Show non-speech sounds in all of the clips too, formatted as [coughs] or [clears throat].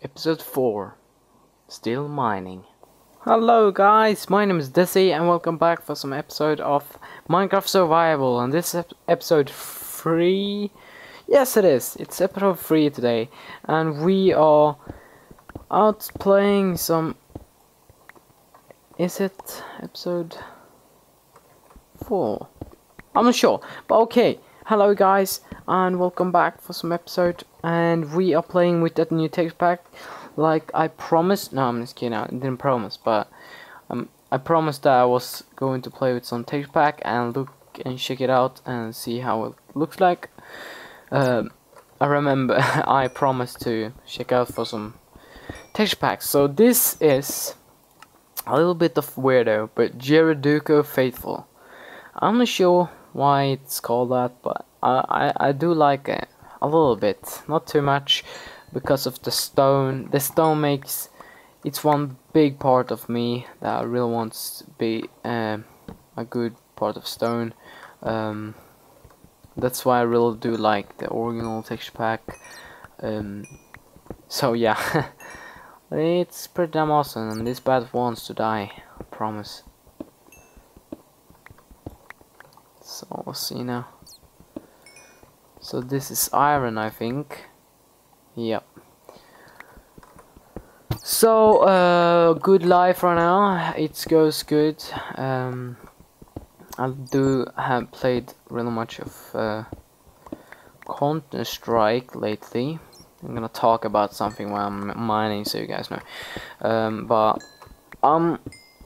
Episode 4 Still Mining. Hello guys, my name is Dizzy and welcome back for some episode of Minecraft Survival and this is ep episode 3. Yes it is, it's episode 3 today and we are out playing some is it episode 4? I'm not sure, but okay. Hello guys and welcome back for some episode. And we are playing with that new text pack. Like I promised no I'm just kidding I didn't promise but um, I promised that I was going to play with some text pack and look and check it out and see how it looks like. Um, I remember [laughs] I promised to check out for some text packs. So this is a little bit of weirdo but Jeriduco Faithful. I'm not sure why it's called that, but I, I, I do like it a little bit, not too much, because of the stone. The stone makes it's one big part of me that I really wants to be um, a good part of stone. Um, that's why I really do like the original texture pack. Um, so yeah, [laughs] it's pretty damn awesome, and this bad wants to die. I promise. So we'll see now. So this is iron, I think. Yep. So uh, good life right now. It goes good. Um, I do have played really much of uh, Counter Strike lately. I'm gonna talk about something while I'm mining, so you guys know. Um, but um,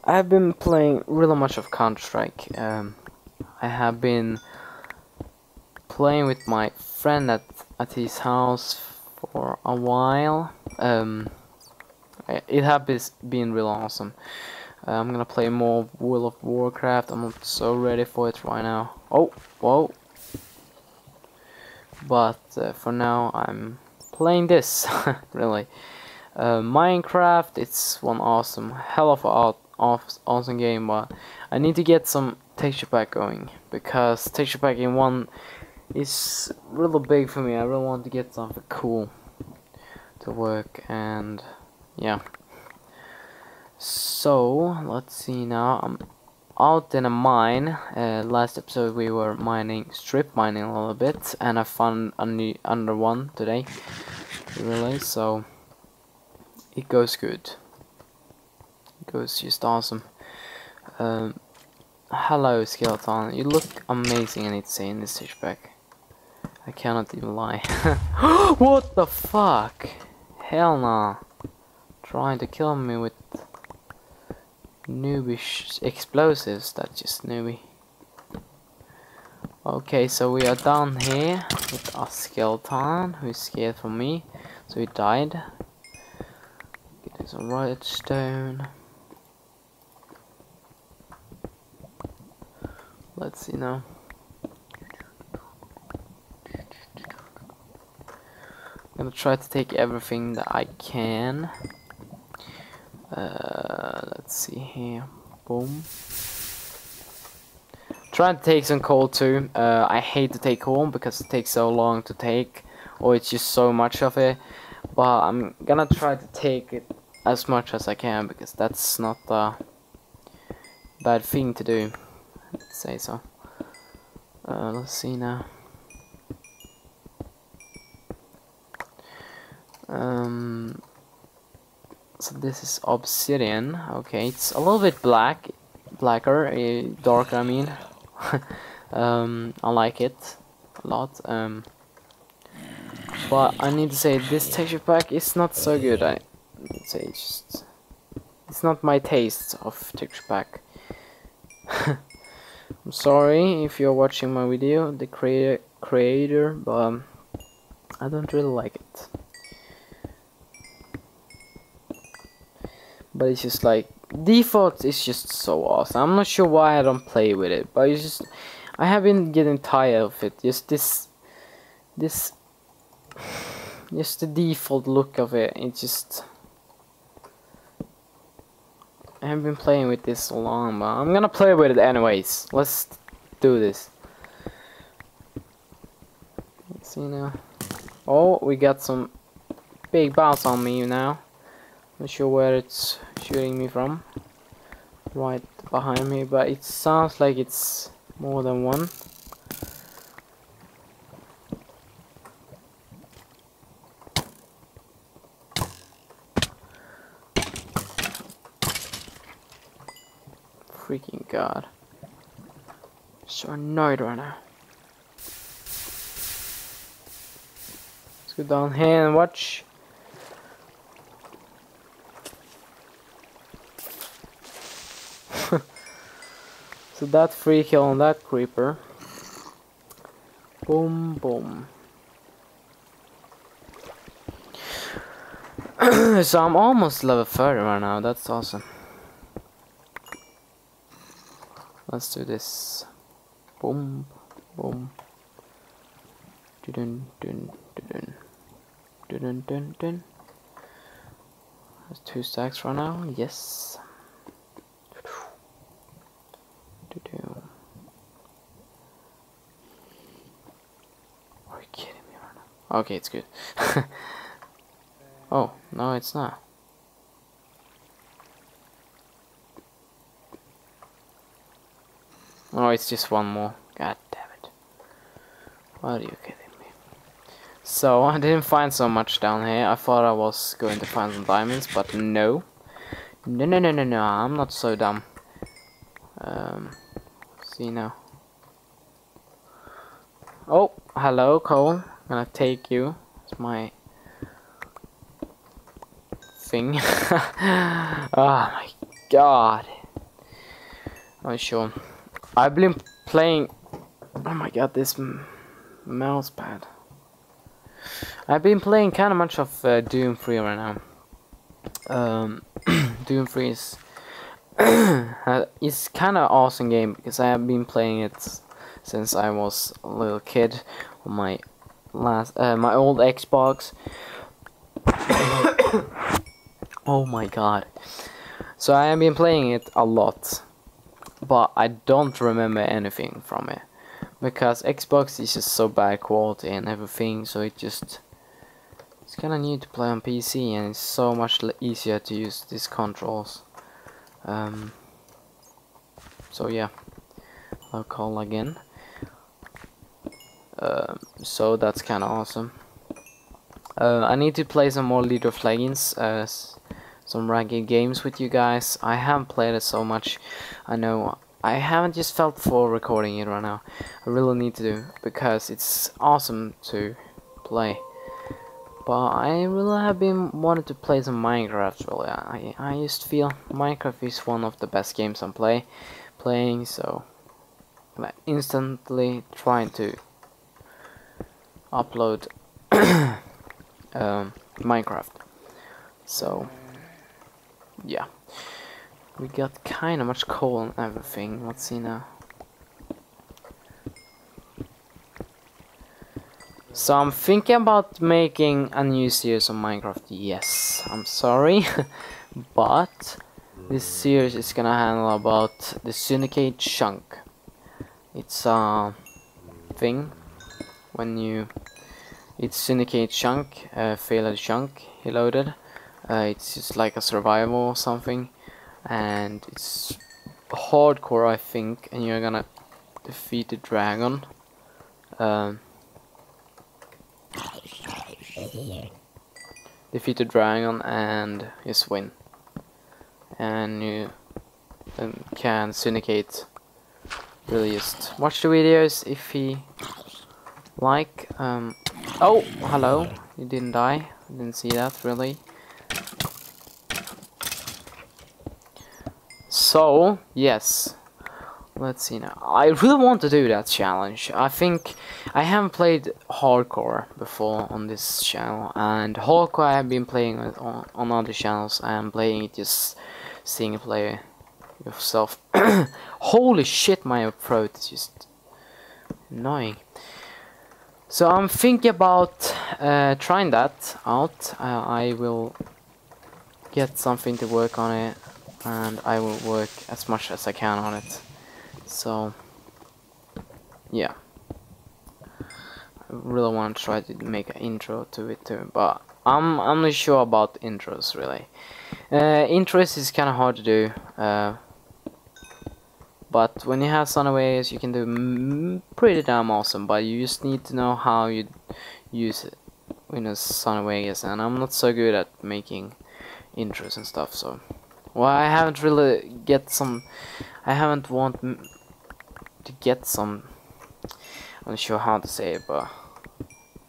I've been playing really much of Counter Strike. Um, I have been playing with my friend at at his house for a while. Um, it has been real awesome. Uh, I'm gonna play more World of Warcraft. I'm not so ready for it right now. Oh, whoa! But uh, for now, I'm playing this. [laughs] really, uh, Minecraft. It's one awesome, hell of a awesome game. But I need to get some texture pack going because texture pack in one is really big for me. I really want to get something cool to work and yeah. So let's see now. I'm out in a mine. Uh, last episode we were mining, strip mining a little bit, and I found a new under one today. Really, so it goes good. It goes just awesome. Um, Hello, Skeleton. You look amazing, I need to say, in this pack. I cannot even lie. [laughs] what the fuck? Hell nah. Trying to kill me with noobish explosives. That's just newbie. Okay, so we are down here with our skeleton who is scared from me. So he died. Get some redstone. Let's see now. I'm gonna try to take everything that I can. Uh, let's see here. Boom. Trying to take some coal too. Uh, I hate to take coal because it takes so long to take, or it's just so much of it. But I'm gonna try to take it as much as I can because that's not a bad thing to do say so. Uh, let's see now. Um, so this is obsidian. Okay, it's a little bit black, blacker, uh, darker. I mean, [laughs] um, I like it a lot. Um, but I need to say this texture pack is not so good. I say it's just it's not my taste of texture pack. [laughs] I'm sorry if you're watching my video, the creator, creator, but I don't really like it. But it's just like default is just so awesome. I'm not sure why I don't play with it, but it's just I have been getting tired of it. Just this, this, [sighs] just the default look of it. It just I haven't been playing with this so long, but I'm gonna play with it anyways. Let's do this. Let's see now. Oh, we got some big bounce on me now. Not sure where it's shooting me from. Right behind me, but it sounds like it's more than one. Freaking god. So annoyed right now. Let's go down here and watch. [laughs] so that free kill on that creeper. Boom, boom. [clears throat] so I'm almost level 30 right now, that's awesome. Let's do this. Boom, boom. Dun dun dun dun dun dun dun. That's two stacks right now. Yes. Are you kidding me right now? Okay, it's good. [laughs] oh, no, it's not. Oh, it's just one more. God damn it. What are you kidding me? So, [laughs] I didn't find so much down here. I thought I was going to find some diamonds, but no. No, no, no, no, no. I'm not so dumb. Um, see now. Oh, hello, coal. I'm gonna take you. It's my thing. oh [laughs] my god. Oh, sure. I've been playing. Oh my god, this mouse pad. I've been playing kind of much of uh, Doom 3 right now. Um, [clears throat] Doom 3 is it's kind of awesome game because I have been playing it since I was a little kid on my last uh, my old Xbox. [coughs] oh my god! So I have been playing it a lot but I don't remember anything from it. Because Xbox is just so bad quality and everything so it just it's kinda new to play on PC and it's so much easier to use these controls. Um, so yeah I'll call again. Uh, so that's kinda awesome. Uh, I need to play some more League of Legends uh, some ranked games with you guys. I haven't played it so much. I know I haven't just felt for recording it right now. I really need to do because it's awesome to play. But I really have been wanted to play some Minecraft really. I I just feel Minecraft is one of the best games I'm play playing so I'm instantly trying to upload [coughs] um, Minecraft. So yeah. We got kinda much coal and everything. Let's see now. So I'm thinking about making a new series on Minecraft. Yes, I'm sorry, [laughs] but this series is gonna handle about the syndicate chunk. It's a thing when you it's syndicate chunk, uh, failed chunk, he loaded. Uh, it's just like a survival or something, and it's hardcore, I think, and you're gonna defeat the dragon. Um, defeat the dragon and just win. And you then can syndicate. Really just watch the videos if he like. Um, oh, hello. You didn't die. Didn't see that really. So, yes. Let's see now. I really want to do that challenge. I think I haven't played hardcore before on this channel, and hardcore I have been playing on, on other channels. I am playing it just single player yourself. [coughs] Holy shit, my throat is just annoying. So I'm thinking about uh, trying that out. Uh, I will get something to work on it and I will work as much as I can on it. So, yeah. I really want to try to make an intro to it too, but I'm I'm not sure about intros really. Uh, intros is kind of hard to do. Uh, but when you have Sony Vegas, you can do pretty damn awesome. But you just need to know how you use it in a Sony Vegas, and I'm not so good at making intros and stuff. So, well, I haven't really get some. I haven't want to get some. I'm not sure how to say it, but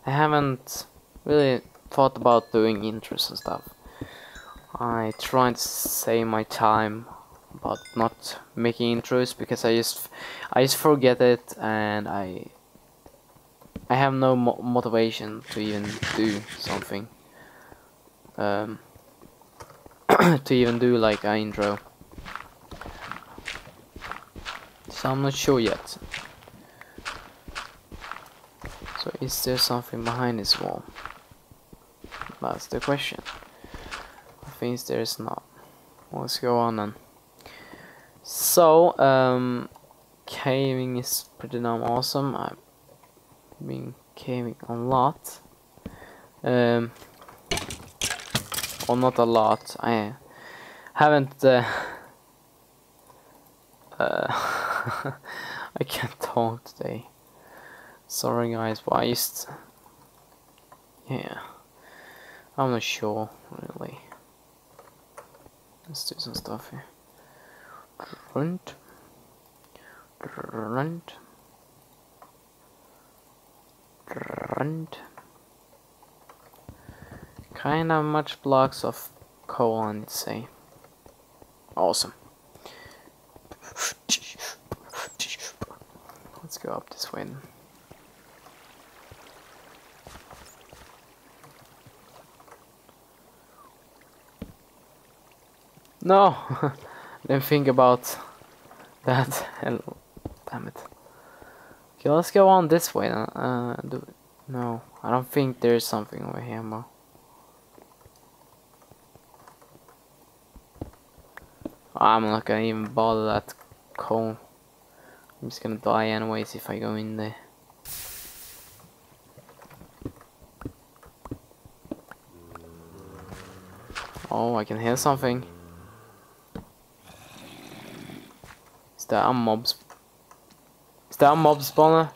I haven't really thought about doing intros and stuff. I try to save my time about not making intros because I just I just forget it and I I have no mo motivation to even do something um, [clears throat] to even do like an intro so I'm not sure yet so is there something behind this wall that's the question. I think there's not. Let's go on then. So, um, caving is pretty damn awesome. I've been caving a lot. Um, well, not a lot. I haven't. Uh, uh, [laughs] I can't talk today. Sorry, guys, but I just. Yeah. I'm not sure, really. Let's do some stuff here. Grunt. Grunt. Grunt. Kinda much blocks of coal, I'd say. Awesome. Let's go up this way. Then. No! [laughs] Didn't think about that. Damn it. Okay, let's go on this way. Uh, do, no, I don't think there's something over here, bro. I'm not gonna even bother that coal. I'm just gonna die anyways if I go in there. Oh, I can hear something. Is that a mob? Is that a mob spawner?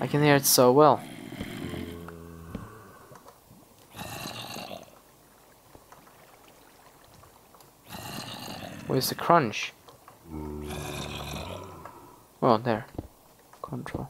I can hear it so well. Where's the crunch? Oh, there. Control.